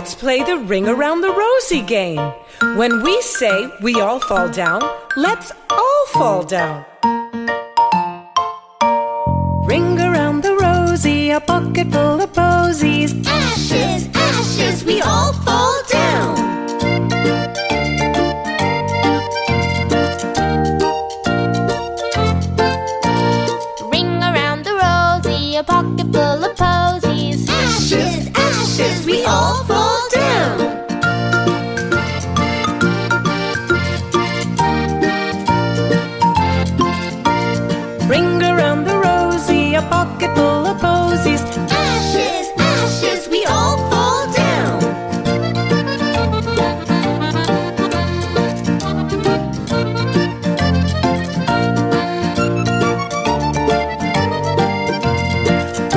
Let's play the ring around the rosy game. When we say we all fall down, let's all fall down. Ring around the rosy, a pocket full of posies. Ashes, ashes, we all fall down. Ring around the rosy, a pocket a pocket full of posies. Ashes, ashes, we all fall down.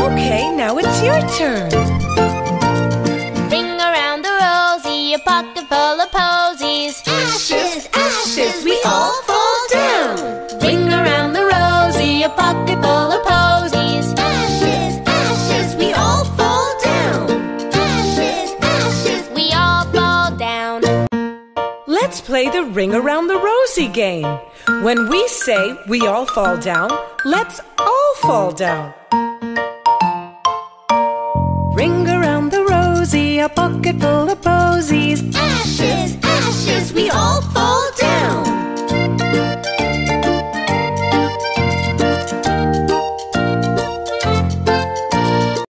Okay, now it's your turn. Ring around the rosy, a pocket full of posies. Ashes, ashes, we all Let's play the ring around the rosy game. When we say we all fall down, let's all fall down. Ring around the rosy, a bucket full of posies. Ashes, ashes, we all fall